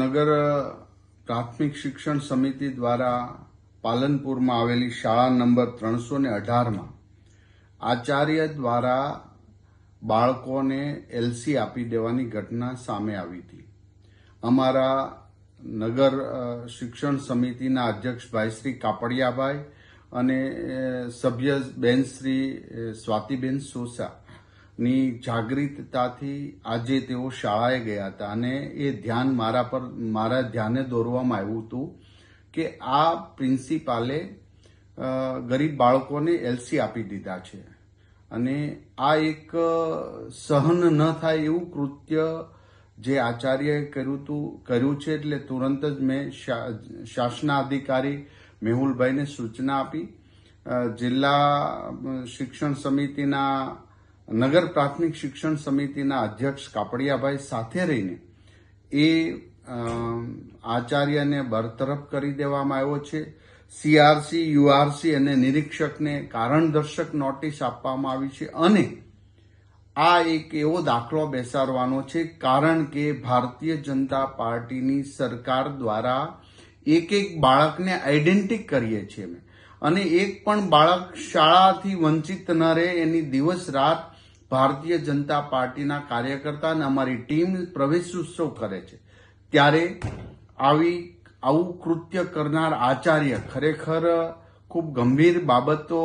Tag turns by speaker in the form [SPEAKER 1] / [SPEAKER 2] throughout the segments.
[SPEAKER 1] નગર પ્રાથમિક શિક્ષણ સમિતિ દ્વારા પાલનપુરમાં આવેલી શાળા નંબર ત્રણસો ને અઢારમાં આચાર્ય દ્વારા બાળકોને એલસી આપી દેવાની ઘટના સામે આવી હતી. અમારા નગર શિક્ષણ સમિતિના અધ્યક્ષ ભાઈ શ્રી કાપડિયાભાઈ અને સભ્ય બેન શ્રી સ્વાતિબેન સોસા ની જાગૃતતાથી આજે તેઓ શાળાએ ગયા હતા અને એ ધ્યાન મારા પર, મારા ધ્યાને દોરવામાં આવ્યું હતું કે આ પ્રિન્સિપાલે ગરીબ બાળકોને એલસી આપી દીધા છે. અને આ એક સહન ન થાય એવું કૃત્ય જે આચાર્યએ કર્યું હતું કર્યું છે એટલે તુરંત જ મેં શાસના શાસનાધિકારી મેહુલભાઈને સૂચના આપી. જિલ્લા શિક્ષણ સમિતિના નગર પ્રાથમિક શિક્ષણ સમિતિના અધ્યક્ષ કાપડિયાભાઈ સાથે રહીને એ આચાર્યને બરતરફ કરી દેવામાં આવ્યો છે. સીઆરસી, યુઆરસી અને નિરીક્ષકને કારણદર્શક નોટિસ આપવામાં આવી છે અને આ એક એવો દાખલો બેસાડવાનો છે, કારણ કે ભારતીય જનતા પાર્ટીની સરકાર દ્વારા એક એક બાળકને આઈડેન્ટિક કરીએ છીએ અમે. અને એક પણ બાળક શાળાથી વંચિત ન રહે એની દિવસ રાત ભારતીય જનતા પાર્ટીના કાર્યકર્તા અને અમારી ટીમ પ્રવેશ ઉત્સવ કરે છે. ત્યારે આવી, આવું કૃત્ય કરનાર આચાર્ય ખરેખર ખૂબ ગંભીર બાબતો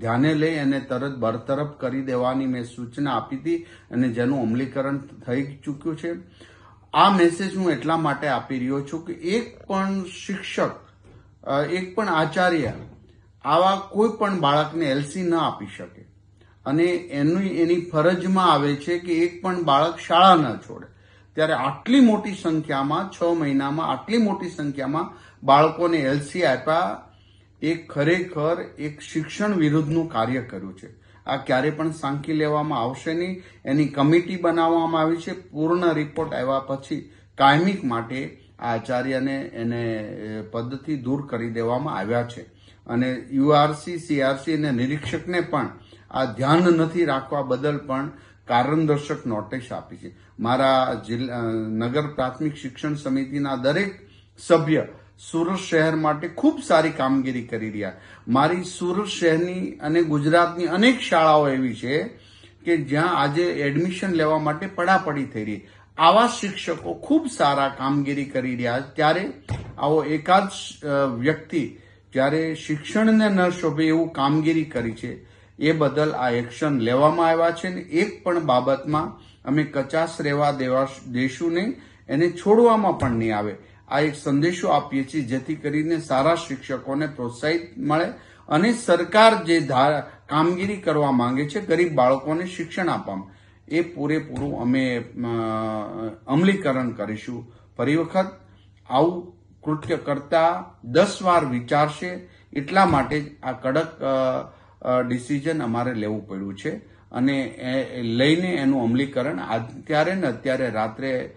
[SPEAKER 1] ધ્યાને લઈ અને તરત બરતરફ કરી દેવાની મેં સૂચના આપી હતી અને જેનું અમલીકરણ થઈ ચૂક્યું છે. આ મેસેજ હું એટલા માટે આપી રહ્યો છું કે એક પણ શિક્ષક એક પણ આચાર્ય આવા કોઈ પણ બાળકને એલસી ન આપી શકે. અને એની એની ફરજમાં આવે છે કે એક પણ બાળક શાળા ન છોડે. ત્યારે આટલી મોટી સંખ્યામાં, છ મહિનામાં, આટલી મોટી સંખ્યામાં બાળકોને એલસી આપ્યા. એ ખરેખર એક શિક્ષણ વિરુદ્ધનું કાર્ય કર્યું છે. આ ક્યારે પણ સાંકી લેવામાં આવશે નહીં. એની કમિટી બનાવવામાં આવી છે. પૂર્ણ રિપોર્ટ આવ્યા પછી કાયમિક માટે આચાર્યને એને પદથી દૂર કરી દેવામાં આવ્યા છે. અને યુઆરસી, સીઆરસી અને નિરીક્ષકને પણ આ ધ્યાન નથી રાખવા બદલ પણ કારણદર્શક નોટિસ આપી છે. મારા જિલ્લા નગર પ્રાથમિક શિક્ષણ સમિતિના દરેક સભ્ય સુરત શહેર માટે ખૂબ સારી કામગીરી કરી રહ્યા. મારી સુરત શહેરની અને ગુજરાતની અનેક શાળાઓ એવી છે કે જ્યાં આજે એડમિશન લેવા માટે પડાપડી થઈ રહી. આવા શિક્ષકો ખૂબ સારા કામગીરી કરી રહ્યા ત્યારે આવો એકાદ વ્યક્તિ જ્યારે શિક્ષણને ન શોભે એવું કામગીરી કરી છે એ બદલ આ એક્શન લેવામાં આવ્યા છે ને એક પણ બાબતમાં અમે કચાશ રહેવા દેવા દેશું નહીં, એને છોડવામાં પણ નહીં આવે. આ એક સંદેશો આપીએ છીએ જેથી કરીને સારા શિક્ષકોને પ્રોત્સાહિત મળે અને સરકાર જે કામગીરી કરવા માંગે છે ગરીબ બાળકોને શિક્ષણ આપવામાં. એ પૂરેપૂરું અમે અમલીકરણ કરીશું. ફરી વખત આવું કૃત્ય કરતા દસ વાર વિચારશે એટલા માટે આ કડક ડિસિઝન અમારે લેવું પડ્યું છે. અને લઈને એનું અમલીકરણ અત્યારે ને અત્યારે રાત્રે